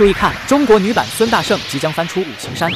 注意看，中国女版孙大圣即将翻出五行山。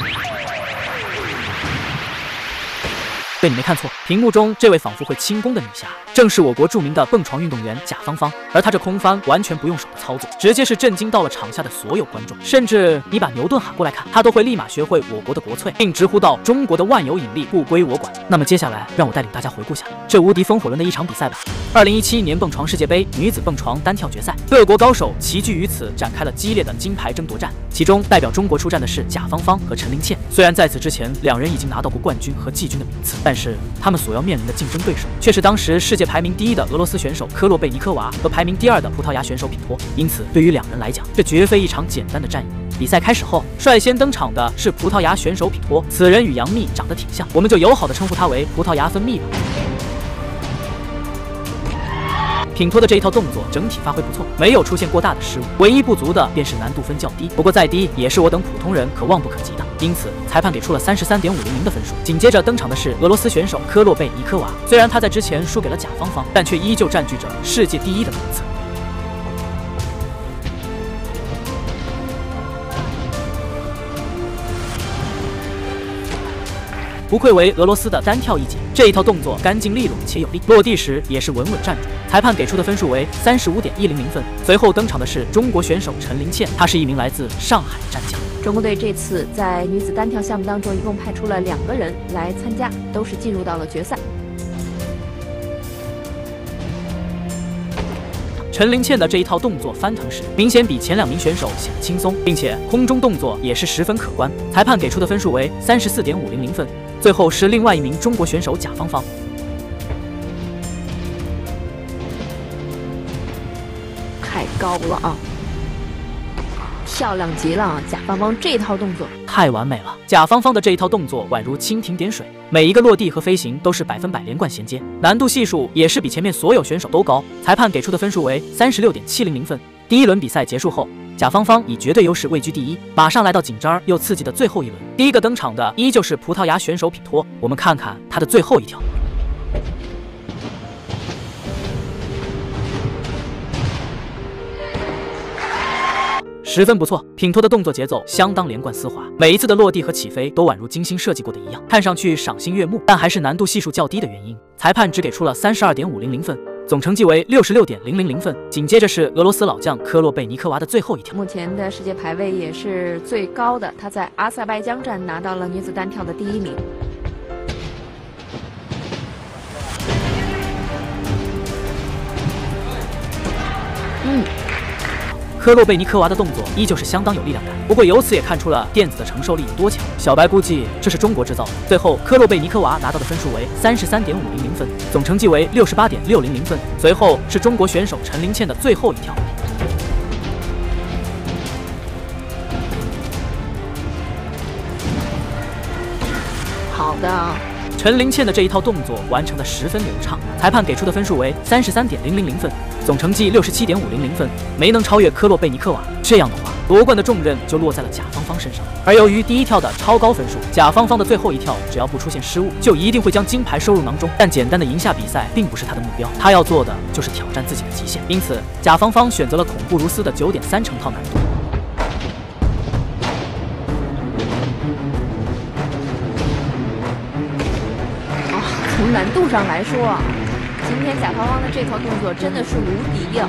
对你没看错，屏幕中这位仿佛会轻功的女侠，正是我国著名的蹦床运动员贾芳芳。而她这空翻完全不用手的操作，直接是震惊到了场下的所有观众，甚至你把牛顿喊过来看，她都会立马学会我国的国粹，并直呼道：“中国的万有引力不归我管。”那么接下来，让我带领大家回顾下这无敌风火轮的一场比赛吧。二零一七年蹦床世界杯女子蹦床单跳决赛，各国高手齐聚于此，展开了激烈的金牌争夺战。其中代表中国出战的是贾芳芳和陈灵倩。虽然在此之前，两人已经拿到过冠军和季军的名次，但是他们所要面临的竞争对手却是当时世界排名第一的俄罗斯选手科洛贝尼科娃和排名第二的葡萄牙选手品托。因此，对于两人来讲，这绝非一场简单的战役。比赛开始后，率先登场的是葡萄牙选手品托，此人与杨幂长得挺像，我们就友好的称呼他为葡萄牙分蜜吧。品托的这一套动作整体发挥不错，没有出现过大的失误，唯一不足的便是难度分较低。不过再低也是我等普通人可望不可及的，因此裁判给出了三十三点五零零的分数。紧接着登场的是俄罗斯选手科洛贝尼科娃，虽然他在之前输给了贾芳芳，但却依旧占据着世界第一的名次。不愧为俄罗斯的单跳一姐，这一套动作干净利落且有力，落地时也是稳稳站住。裁判给出的分数为三十五点一零零分。随后登场的是中国选手陈琳倩，她是一名来自上海的战将。中国队这次在女子单跳项目当中，一共派出了两个人来参加，都是进入到了决赛。陈琳倩的这一套动作翻腾时，明显比前两名选手显得轻松，并且空中动作也是十分可观。裁判给出的分数为三十四点五零零分。最后是另外一名中国选手贾芳芳，太高了啊！漂亮极了，贾芳芳这套动作太完美了。贾芳芳的这一套动作宛如蜻蜓点水，每一个落地和飞行都是百分百连贯衔接，难度系数也是比前面所有选手都高。裁判给出的分数为三十六点七零零分。第一轮比赛结束后，贾芳芳以绝对优势位居第一，马上来到紧张又刺激的最后一轮。第一个登场的依旧是葡萄牙选手品托，我们看看他的最后一跳。十分不错，品托的动作节奏相当连贯丝滑，每一次的落地和起飞都宛如精心设计过的一样，看上去赏心悦目。但还是难度系数较低的原因，裁判只给出了三十二点五零零分，总成绩为六十六点零零零分。紧接着是俄罗斯老将科洛贝尼科娃的最后一跳，目前的世界排位也是最高的，他在阿塞拜疆站拿到了女子单跳的第一名。科洛贝尼科娃的动作依旧是相当有力量感，不过由此也看出了垫子的承受力有多强。小白估计这是中国制造的。最后，科洛贝尼科娃拿到的分数为三十三点五零零分，总成绩为六十八点六零零分。随后是中国选手陈灵茜的最后一跳。好的。陈灵茜的这一套动作完成的十分流畅，裁判给出的分数为三十三点零零零分，总成绩六十七点五零零分，没能超越科洛贝尼科娃。这样的话，夺冠的重任就落在了贾芳芳身上。而由于第一跳的超高分数，贾芳芳的最后一跳只要不出现失误，就一定会将金牌收入囊中。但简单的赢下比赛并不是她的目标，她要做的就是挑战自己的极限。因此，贾芳芳选择了恐怖如斯的九点三成套难度。从难度上来说啊，今天贾芳芳的这套动作真的是无敌呀！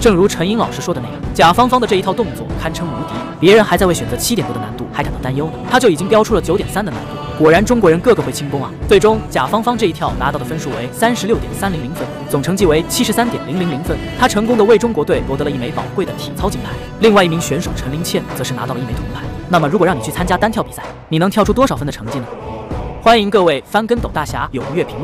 正如陈英老师说的那样，贾芳芳的这一套动作堪称无敌，别人还在为选择七点多的难度还感到担忧呢，他就已经标出了九点三的难度。果然中国人个个会轻功啊！最终贾芳芳这一跳拿到的分数为三十六点三零零分，总成绩为七十三点零零零分，她成功的为中国队夺得了一枚宝贵的体操金牌。另外一名选手陈灵茜则是拿到了一枚铜牌。那么如果让你去参加单跳比赛，你能跳出多少分的成绩呢？欢迎各位翻跟斗大侠踊跃评论。